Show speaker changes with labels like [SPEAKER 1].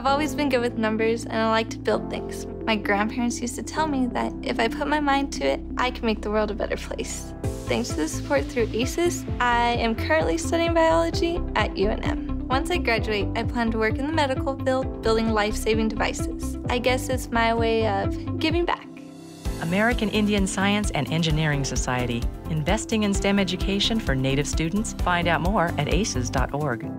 [SPEAKER 1] I've always been good with numbers and I like to build things. My grandparents used to tell me that if I put my mind to it, I can make the world a better place. Thanks to the support through AISES, I am currently studying biology at UNM. Once I graduate, I plan to work in the medical field building life saving devices. I guess it's my way of giving back.
[SPEAKER 2] American Indian Science and Engineering Society, investing in STEM education for Native students. Find out more at aises.org.